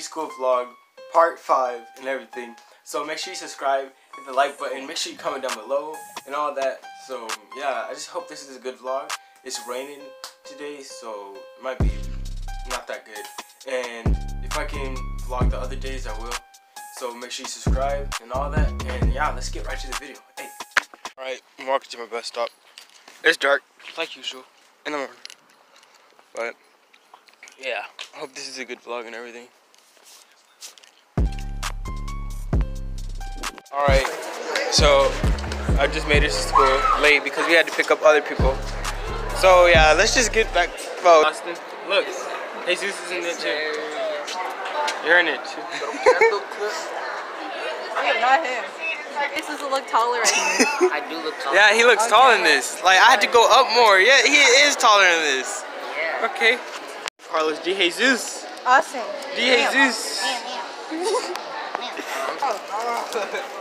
Yes, this is gonna be school vlog, part 5 and everything. So make sure you subscribe, hit the like button, make sure you comment down below and all that. So yeah, I just hope this is a good vlog. It's raining today, so it might be not that good. And if I can vlog the other days, I will. So make sure you subscribe and all that. And yeah, let's get right to the video. Hey. Alright, I'm walking to my bus stop. It's dark, like usual, in the morning. But yeah, I hope this is a good vlog and everything. Alright, so I just made it to school late because we had to pick up other people. So yeah, let's just get back. Well, Austin, look, Jesus is in it too. You're in it too. Yeah, not him. This doesn't look taller right here. I do look tall. Yeah, he looks taller than this. Like I had to go up more. Yeah, he is taller than this. Yeah. Okay. Carlos De Jesus. Austin. De Jesus. Oh,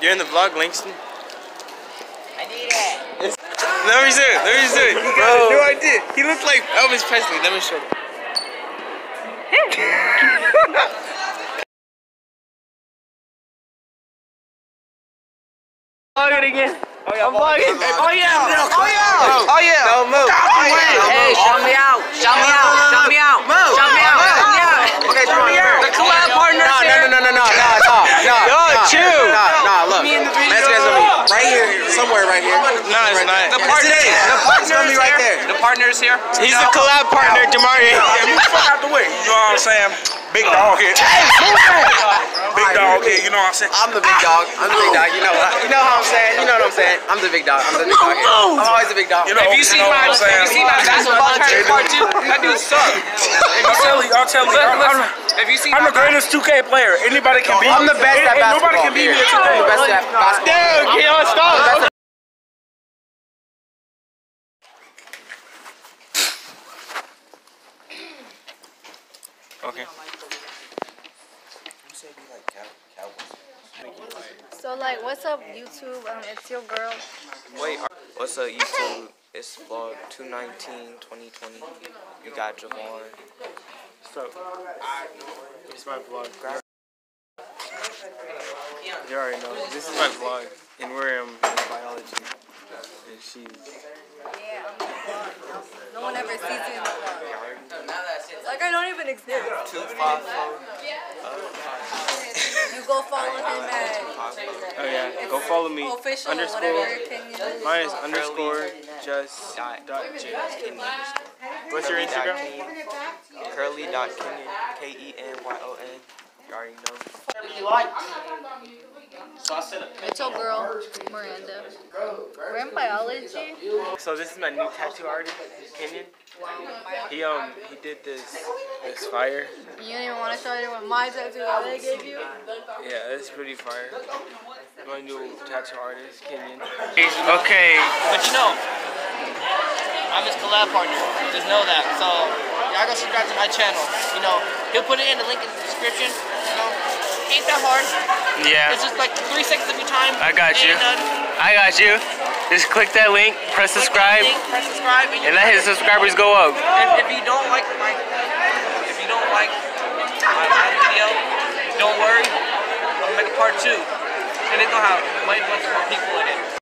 You're in the vlog, Langston. I need it. Let me see it. Let me see it. He got no idea. He looks like Elvis Presley. Let me show you. Vlog it again. Oh yeah, I'm vlogging. Oh yeah. Oh yeah. Oh yeah. No move. Hey, show me out. Show me out. Show me out. Move. Show me out. Show me out. Okay, show me out. The collab partners No, no, here. no, no, no, no, no, no, Yo, chill. Nah, nah, look. Me in the video. Man's gonna be right here, somewhere right here. No, it's not. The partners. Today. The It's partners gonna right here. there. The partners here. He's the collab partner, Jamari. Get the fuck out the way. You know what I'm saying? Big oh. dog here. Big dog here. You know what I'm saying? I'm the big dog. I'm the big dog. You know what? You know how I'm saying? You know what I'm saying? I'm the big dog. I'm the big dog here. I'm always the big dog. You know, If you see know my, what I'm if saying? you see my basketball tournament part two, that dude sucks. I'll tell you, I'll tell you. I'm, I'm, listen, if you see I'm the greatest 2K player. Anybody can beat me. I'm the best at ain't Nobody can beat me here. at 2K. I'm the best at basketball. Dude, can y'all stop? Okay. So like, what's up, YouTube? Um, it's your girl. Wait, what's up YouTube? It's vlog 219 2020. You got Javon. So, it's my vlog. You already know. This is my vlog, and we're um, in biology. And she's. Yeah, I'm the vlog. No one ever sees you in the vlog. Like I don't even exist. 254. You go follow him at Oh yeah, go follow me. official underscore. whatever. Mine is underscore just Dot. dot J. Kenyon. What's your Instagram? Curly dot Kenyon. K E N Y O N. You already know. It's your girl, Miranda. We're in biology. So this is my new tattoo artist, Kenyon. He um he did this this fire. You don't even want to show you what my tattoo that they gave you. Yeah, it's pretty fire. My new tattoo artist, Kenyon. Okay, But you know, I'm his collab partner. Just know that. So y'all go subscribe to my channel. You know, he'll put it in the link in the description. You know, ain't that hard. yeah, It's just like three seconds of your time. I got you. I got you. Just click that link, press subscribe, Link, press subscribe, and, and let his subscribers go up. And if you don't like my, if you don't like my video, don't worry. I'm gonna make a part two, and it's gonna have way much more people in it.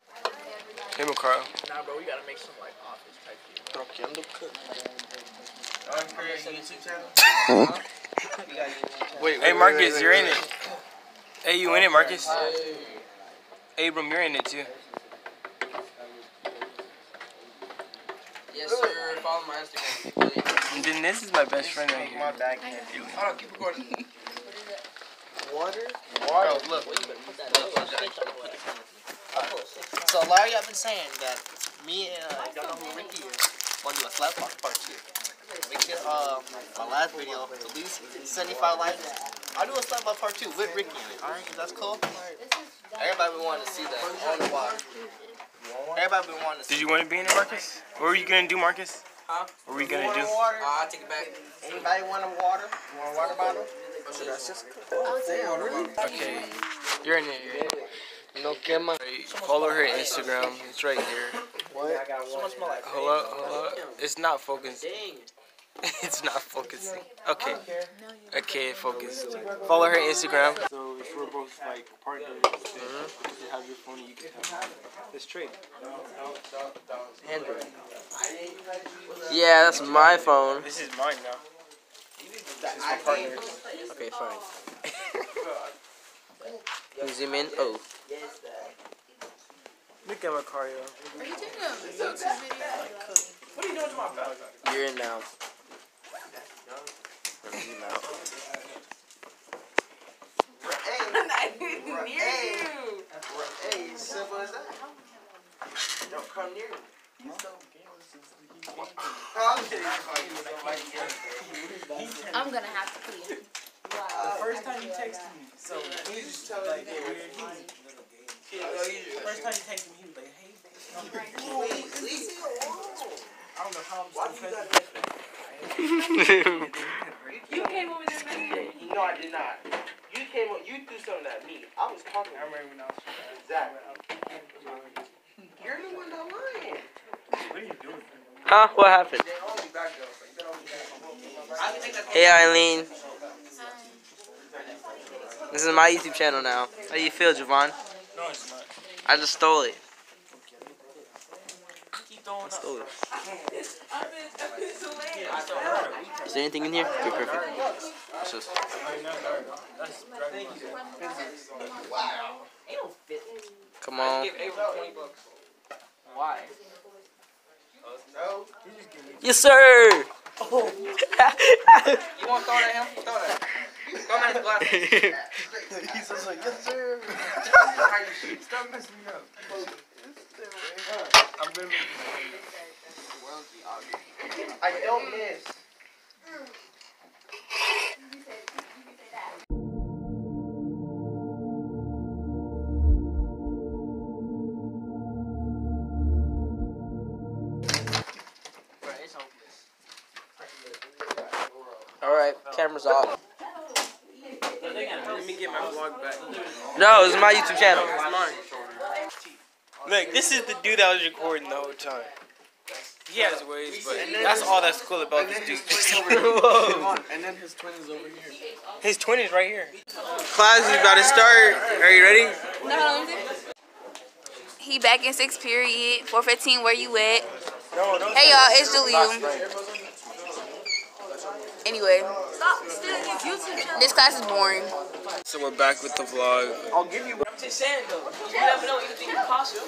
Hey, Carl. Nah, bro, we gotta make some like office type video. Wait, hey Marcus, you're in it. Hey, you in it, Marcus? Hey. Abram, you're in it too. Yes, sir. Follow my Instagram. And then this is my best friend right here. Hold on, keep recording. Water? Bro, look. So a lot of y'all been saying that me and uh, y'all know who Ricky is. Want to do a slap part part two. Make it uh my last video at least 75 likes. I'll do a slap part part two with Ricky in it. Alright, that's cool. Everybody been wanting to see that. I wonder why. Everybody been wanting to see. Did you want to be in it, Marcus? What were you gonna do, Marcus? Huh? What were you gonna do? Water? Uh, I'll take it back. Anybody want a water? You want a water bottle? Okay, you're in it. You're in it. No quema. Follow her Instagram. It's right here. What? So much more like. Hold up, hold up. It's not focused. Dang. it's not focusing. Okay. Okay, focus. Follow her Instagram. So if we're both like partners, mm-hmm. if you have your phone, you can have this trade. Android. Yeah, that's my phone. This is mine now. This is for partners. Okay, fine. Can you zoom in? Oh. Look at Macario. Are you taking a YouTube video? What are you doing to my back? You're in now. You. Me. I'm gonna have to pee. The first time you texted me, so he weird. He was first time you texted me, he was like, "Hey, babe." I don't know how I'm present. You came over there, man. No, I did not. You came up, you threw something at me. I was talking I remember when I was Exactly. You're the one that lying. What are you doing? Huh? What happened? They hold me back though. so you better hold me back. I can take that Hey, Eileen. This is my YouTube channel now. How do you feel, Javon? No, it's not. I just stole it. Keep throwing I up. stole it. Is there anything in here? Okay, perfect. It's just- That's Dragon Ball. Come on. Why? No. Yes, sir. You want to throw it at him? Throw it at him. Throw him at his glasses. He's just like, yes, sir. Stop messing me up. I'm gonna make I don't miss. All right, camera's off. Let me get my vlog back. No, this is my YouTube channel. Look, this is the dude that was recording the whole time. He has ways, but that's all that's cool about this dude. And then his twin is over here. His twin is right here. Class is about to start. Are you ready? No, He back in sixth period. 415, where you at? No, no. Hey y'all, it's Julium. Anyway, this class is boring. So we're back with the vlog. I'll give you. I'm just saying though, you never know anything is possible.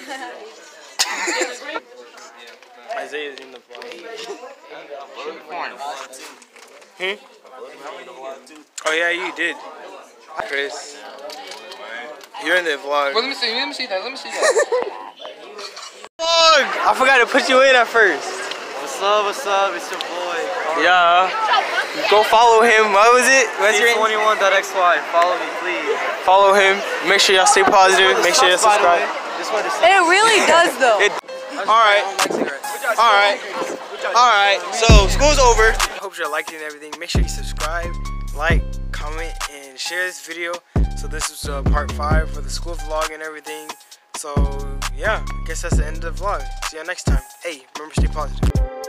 Isaiah's in the vlog. Hmm? Oh yeah, you did. Chris. You're in the vlog. let me see. Let me see that. Let me see that. Vlog! I forgot to put you in at first. What's up? What's up? It's your boy. Yeah. Go follow him. What was it? What's your 21.xy. Follow me, please. Follow him. Make sure y'all stay positive. Make sure y'all subscribe. Just wanted to It really does though. It- Alright. Alright. Alright. So school's over. Hope you're liking everything. Make sure you subscribe, like, comment, and share this video. So this is uh, part five for the school vlog and everything. So yeah, I guess that's the end of the vlog. See y'all next time. Hey, remember stay positive.